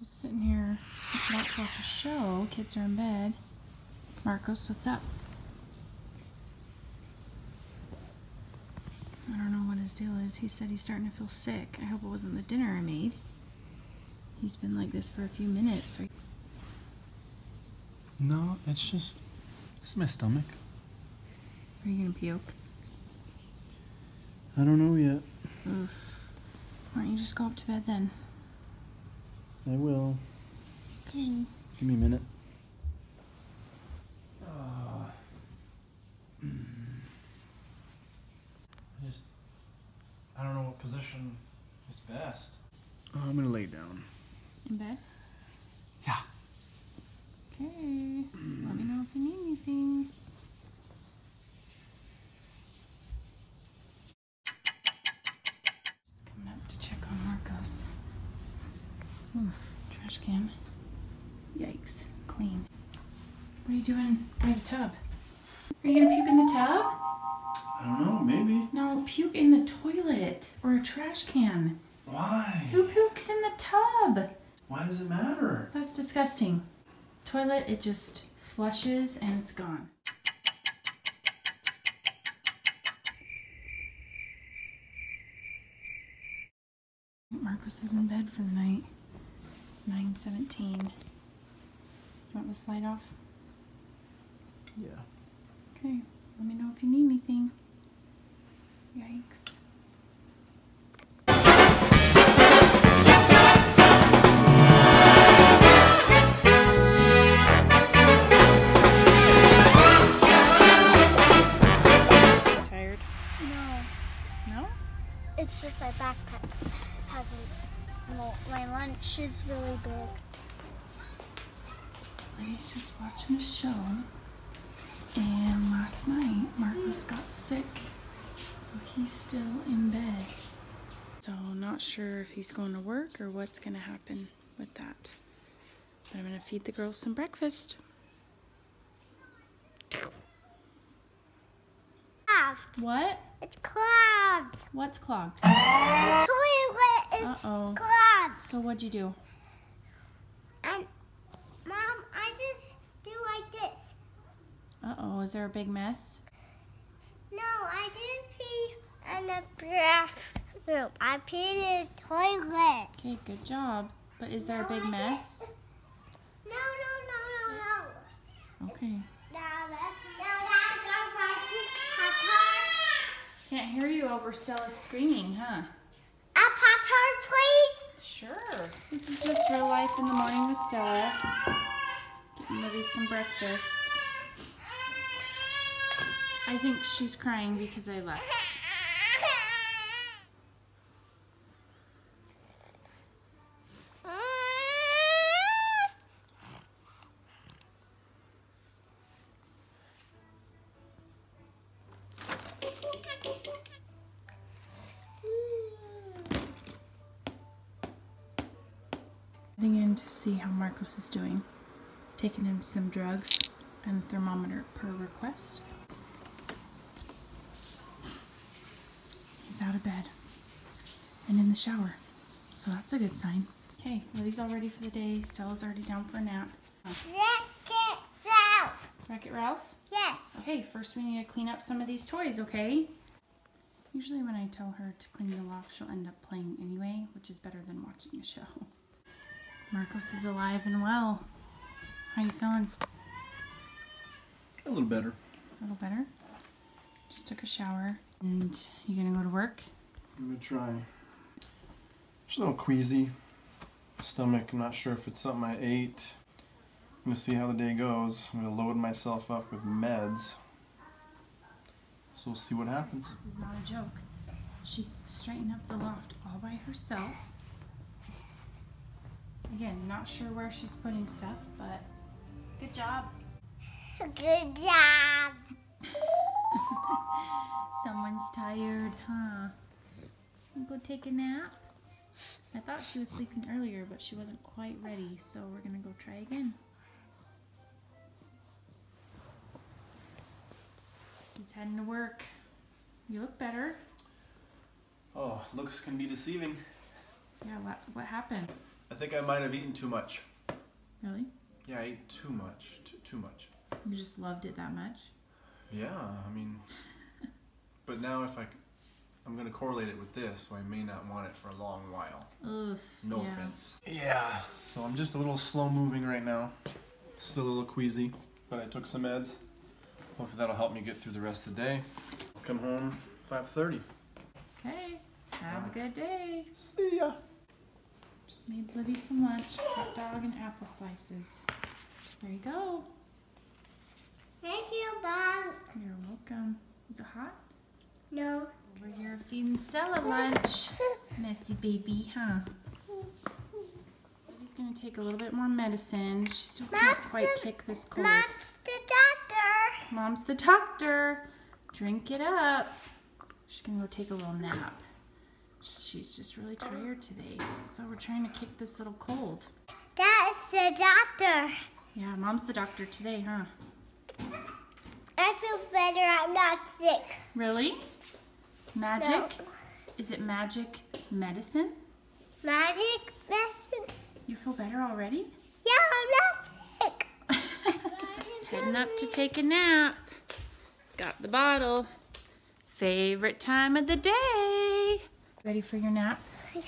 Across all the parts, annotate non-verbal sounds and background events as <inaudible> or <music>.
Just sitting here about to watch a show. Kids are in bed. Marcos, what's up? I don't know what his deal is. He said he's starting to feel sick. I hope it wasn't the dinner I made. He's been like this for a few minutes. No, it's just it's my stomach. Are you gonna puke? I don't know yet. Oof. Why don't you just go up to bed then? I will. Give me a minute. Uh, I just I don't know what position is best. Uh, I'm gonna lay down. In bed? Yeah. Okay. Let me know if you need anything. Coming up to check on Marcos. Oof, trash can. Yikes, clean. What are you doing by the tub? Are you gonna puke in the tub? I don't know. Maybe. No, puke in the toilet or a trash can. Why? Who pukes in the tub? Why does it matter? That's disgusting. Toilet, it just flushes and it's gone. Marcos is in bed for the night. It's 9.17. You want the slide off? Yeah. Okay, let me know if you need anything. Yikes. Is really big. Lady's just watching a show. And last night, Marcos got sick. So he's still in bed. So, not sure if he's going to work or what's going to happen with that. But I'm going to feed the girls some breakfast. Clogged. What? It's clogged. What's clogged? Uh-oh. clogged. So, what'd you do? And mom, I just do like this. Uh oh, is there a big mess? No, I didn't pee in the bathroom. I peed in the toilet. Okay, good job. But is there a big mess? No, no, no, no, no. Okay. Now let's now let's go practice pattern. Can't hear you over Stella screaming, huh? Sure. This is just real life in the morning with Stella. Getting ready some breakfast. I think she's crying because I left. In to see how Marcos is doing. Taking him some drugs and thermometer per request. He's out of bed and in the shower, so that's a good sign. Okay, Lily's all ready for the day. Stella's already down for a nap. Wreck-It Ralph. Wreck It Ralph? Yes. Okay, first we need to clean up some of these toys, okay? Usually when I tell her to clean the loft, she'll end up playing anyway, which is better than watching a show. <laughs> Marcos is alive and well. How you feeling? A little better. A little better? Just took a shower. And you gonna go to work? I'm gonna try. Just a little queasy. Stomach, I'm not sure if it's something I ate. I'm gonna see how the day goes. I'm gonna load myself up with meds. So we'll see what happens. This is not a joke. She straightened up the loft all by herself. Again, not sure where she's putting stuff, but good job. Good job. <laughs> Someone's tired, huh? Go take a nap? I thought she was sleeping earlier, but she wasn't quite ready, so we're gonna go try again. He's heading to work. You look better. Oh, looks can be deceiving. Yeah, what what happened? I think I might have eaten too much. Really? Yeah, I ate too much. Too, too much. You just loved it that much? Yeah, I mean, <laughs> but now if I, I'm gonna correlate it with this, so I may not want it for a long while. Oof. No yeah. offense. Yeah. So I'm just a little slow moving right now. Still a little queasy, but I took some meds. Hopefully that'll help me get through the rest of the day. I'll come home 5:30. Okay. Have a good day. See ya. Just made Livy some lunch. Hot dog and apple slices. There you go. Thank you, Bob. You're welcome. Is it hot? No. Over here feeding Stella lunch. <laughs> Messy baby, huh? Livy's gonna take a little bit more medicine. She still can't Mom's quite the- kick this cold. Mom's the doctor. Mom's the doctor. Drink it up. She's gonna go take a little nap. She's just really tired today. So we're trying to kick this little cold. That is the doctor. Yeah, mom's the doctor today, huh? I feel better. I'm not sick. Really? Magic? No. Is it magic medicine? Magic medicine? You feel better already? Yeah, I'm not sick. <laughs> Heading up to take a nap. Got the bottle. Favorite time of the day. Ready for your nap? Yes.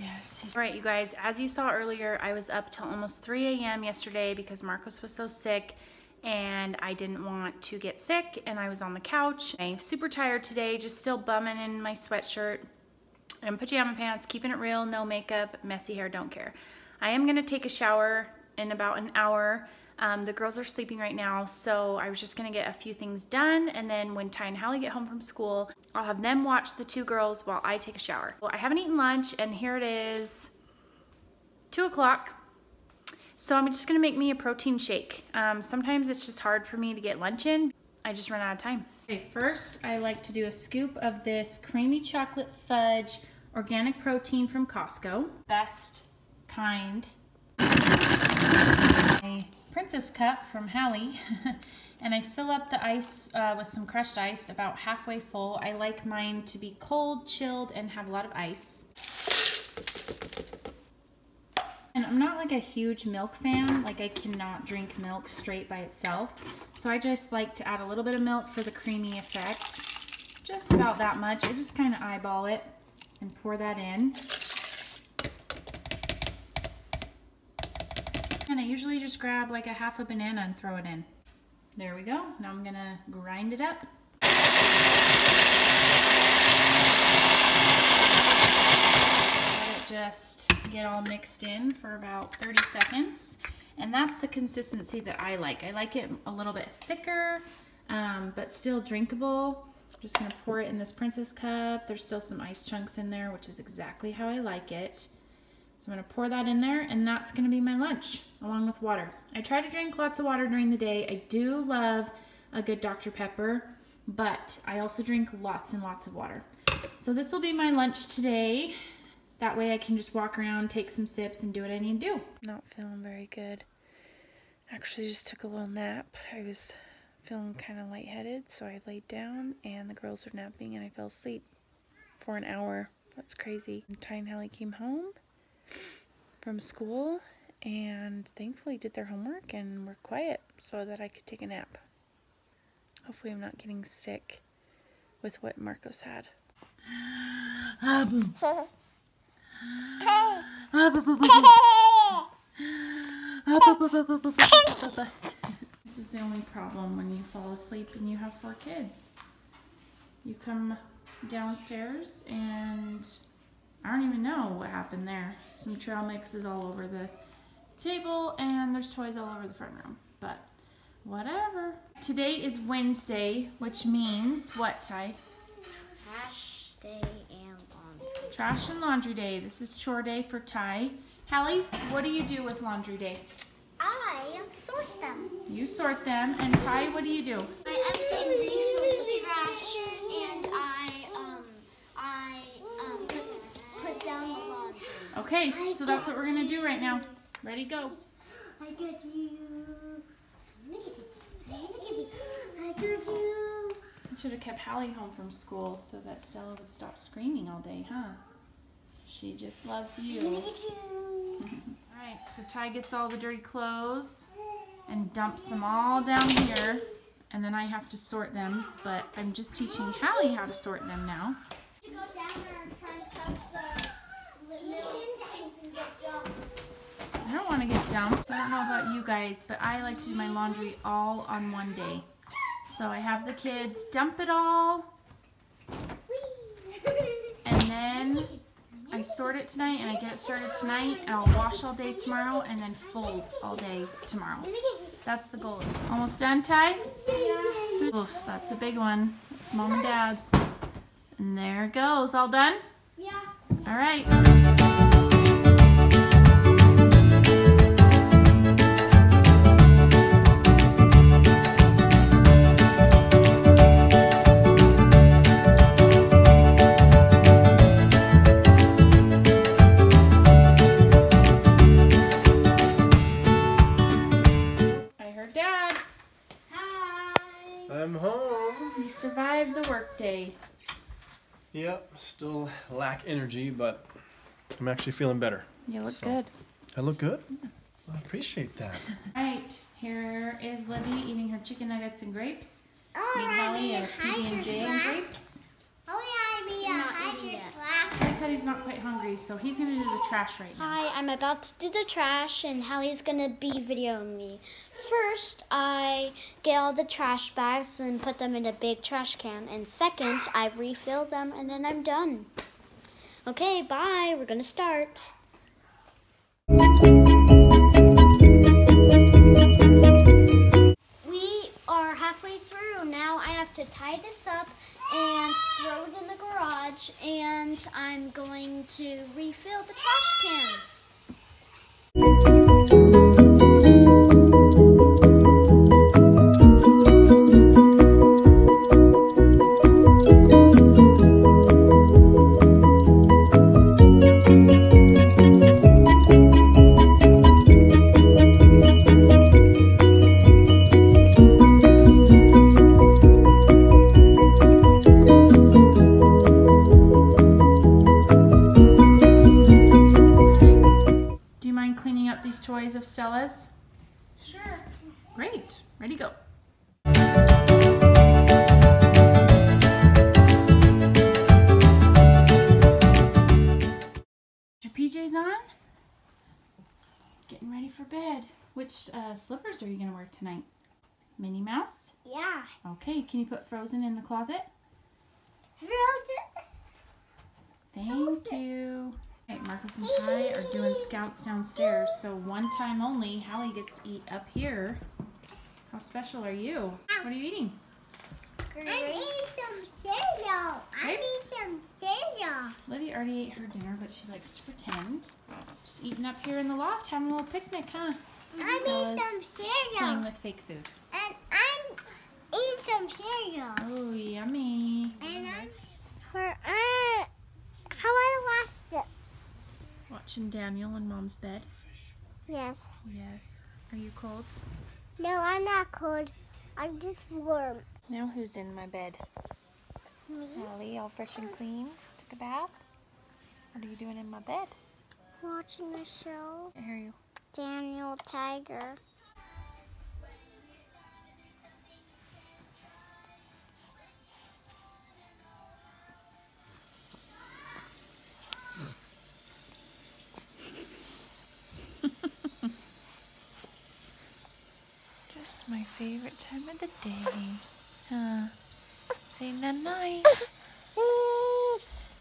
Yes. All right, you guys, as you saw earlier, I was up till almost 3 a.m. yesterday because Marcos was so sick and I didn't want to get sick and I was on the couch. I'm super tired today, just still bumming in my sweatshirt and pajama pants, keeping it real, no makeup, messy hair, don't care. I am gonna take a shower in about an hour. Um, the girls are sleeping right now, so I was just gonna get a few things done, and then when Ty and Hallie get home from school, I'll have them watch the two girls while I take a shower. Well, I haven't eaten lunch, and here it is, two o'clock. So I'm just gonna make me a protein shake. Um, sometimes it's just hard for me to get lunch in. I just run out of time. Okay, first I like to do a scoop of this creamy chocolate fudge organic protein from Costco. Best kind. A princess cup from Hallie. <laughs> and I fill up the ice uh, with some crushed ice about halfway full. I like mine to be cold, chilled, and have a lot of ice. And I'm not like a huge milk fan, like I cannot drink milk straight by itself. So I just like to add a little bit of milk for the creamy effect. Just about that much. I just kind of eyeball it and pour that in. I usually just grab like a half a banana and throw it in. There we go. Now I'm gonna grind it up. Let it just get all mixed in for about 30 seconds. And that's the consistency that I like. I like it a little bit thicker, um, but still drinkable. I'm just gonna pour it in this princess cup. There's still some ice chunks in there, which is exactly how I like it. So I'm gonna pour that in there and that's gonna be my lunch along with water. I try to drink lots of water during the day. I do love a good Dr. Pepper, but I also drink lots and lots of water. So this will be my lunch today. That way I can just walk around, take some sips, and do what I need to do. Not feeling very good. Actually just took a little nap. I was feeling kind of lightheaded, so I laid down and the girls were napping and I fell asleep for an hour. That's crazy. Ty and Hallie came home from school and thankfully did their homework and were quiet so that I could take a nap. Hopefully I'm not getting sick with what Marcos had. This is the only problem when you fall asleep and you have four kids. You come downstairs and know what happened there. Some trail mixes all over the table and there's toys all over the front room. But whatever. Today is Wednesday, which means what, Ty? Trash day and laundry. Trash and laundry day. This is chore day for Ty. Hallie, what do you do with laundry day? I sort them. You sort them. And Ty, what do you do? I empty and refill the trash, and I um I um put, put down the laundry. Okay, so that's what we're gonna do right now. Ready, go. I get you. I get you. I should have kept Hallie home from school so that Stella would stop screaming all day, huh? She just loves I you. <laughs> you. Alright, so Ty gets all the dirty clothes and dumps them all down here. And then I have to sort them, but I'm just teaching Hallie how to sort them now. To go down there and try and stuff the little things and get dumped. I don't want to get dumped. I don't know about you guys, but I like to do my laundry all on one day. So I have the kids dump it all, and then I sort it tonight and I get it started tonight, and I'll wash all day tomorrow, and then fold all day tomorrow. That's the goal. Almost done, Ty? Yeah. Oof, that's a big one. It's mom and dad's. And there it goes. All done? Yeah. All right. Lack energy, but I'm actually feeling better. You look So- good. I look good? I appreciate that. Alright, here is Libby eating her chicken nuggets and grapes. Oh, Me and I Hallie mean, a PB and J and grapes. Oh, yeah, I mean, You're a not eating hundred yet. black. Ty said he's not quite hungry, so he's gonna do the trash right now. Hi, I'm about to do the trash and Hallie's gonna be videoing me. First, I get all the trash bags and put them in a big trash can. And second, I refill them and then I'm done. Okay, bye. We're gonna start. We are halfway through. Now I have to tie this up and throw it in the garage and I'm going to refill the trash cans. Stella's? Sure. Great. Ready, go. Your PJs on? Getting ready for bed. Which uh, slippers are you going to wear tonight? Minnie Mouse? Yeah. Okay, can you put Frozen in the closet? Frozen. Thank you. Marcos and Ty are doing scouts downstairs, so one time only, Hallie gets to eat up here. How special are you? What are you eating? I need some cereal. I need some cereal. Livy already ate her dinner, but she likes to pretend. Just eating up here in the loft, having a little picnic, huh? I need some cereal. Playing with fake food. And I'm eating some cereal. Oh, yummy. And I'm for uh, how I lost it. Watching Daniel in mom's bed. Yes. Yes. Are you cold? No, I'm not cold. I'm just warm. Now who's in my bed? Me. Allie, all fresh and clean. Took a bath. What are you doing in my bed? Watching the show. I hear you. Daniel Tiger. Time of the day. Huh? Say night night.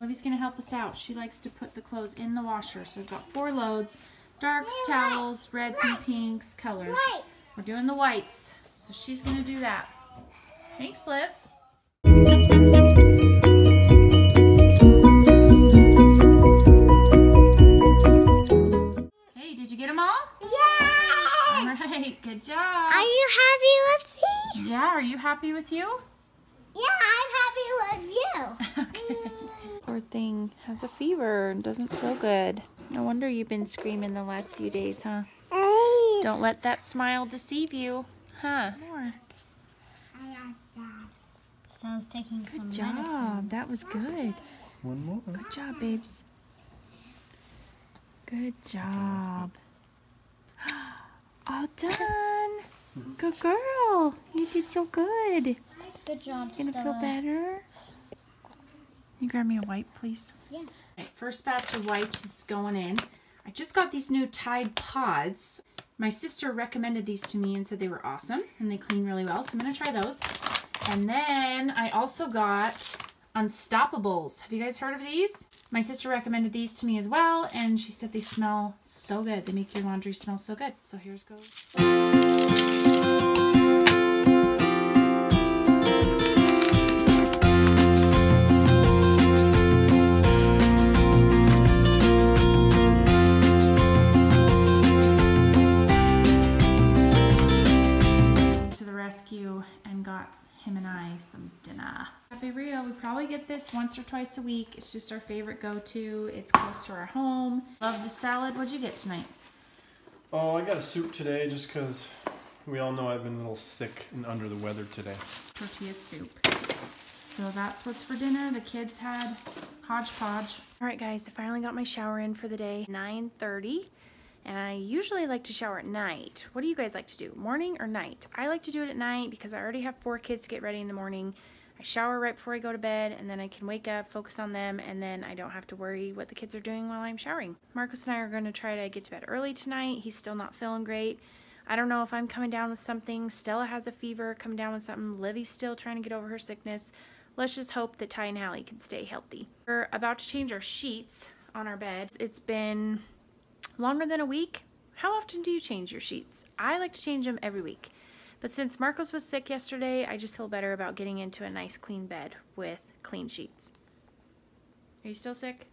Livy's gonna help us out. She likes to put the clothes in the washer. So we've got four loads. Darks, towels, reds and pinks, colors. White. We're doing the whites. So she's gonna do that. Thanks, Liv. Hey, did you get them all? All Yes! right, good job. Are you happy with me? Yeah, are you happy with you? Yeah, I'm happy with you. <laughs> okay. Poor thing has a fever and doesn't feel good. No wonder you've been screaming the last few days, huh? Don't let that smile deceive you, huh? More. Stella's taking some Good job. That was good. One more. Good job, babes. Good job. <gasps> All done. Mm-hmm. Good girl. You did so good. Good job, You Gonna feel Stella. better? You grab me a wipe, please. Yeah. Okay, first batch of wipes is going in. I just got these new Tide Pods. My sister recommended these to me and said they were awesome and they clean really well, so I'm gonna try those. And then I also got Unstopables. Have you guys heard of these? My sister recommended these to me as well, and she said they smell so good. They make your laundry smell so good. So here's goes. Rio, we probably get this once or twice a week. It's just our favorite go-to. It's close to our home. Love the salad. What'd you get tonight? Oh, I got a soup today just because we all know I've been a little sick and under the weather today. Tortilla soup. So that's what's for dinner. The kids had hodgepodge. All right, guys, I finally got my shower in for the day. 9.30. And I usually like to shower at night. What do you guys like to do? Morning or night? I like to do it at night because I already have four kids to get ready in the morning. I shower right before I go to bed and then I can wake up, focus on them, and then I don't have to worry what the kids are doing while I'm showering. Marcos and I are going to try to get to bed early tonight. He's still not feeling great. I don't know if I'm coming down with something. Stella has a fever, coming down with something. Livy's still trying to get over her sickness. Let's just hope that Ty and Hallie can stay healthy. We're about to change our sheets on our bed. It's been longer than a week. How often do you change your sheets? I like to change them every week. But since Marcos was sick yesterday, I just feel better about getting into a nice clean bed with clean sheets. Are you still sick?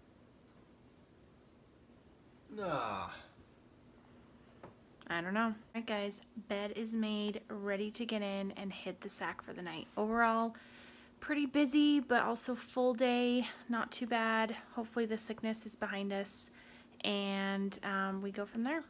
Nah. I don't know. All right, guys, bed is made, ready to get in and hit the sack for the night. Overall, pretty busy, but also full day. Not too bad. Hopefully, the sickness is behind us, and um, we go from there.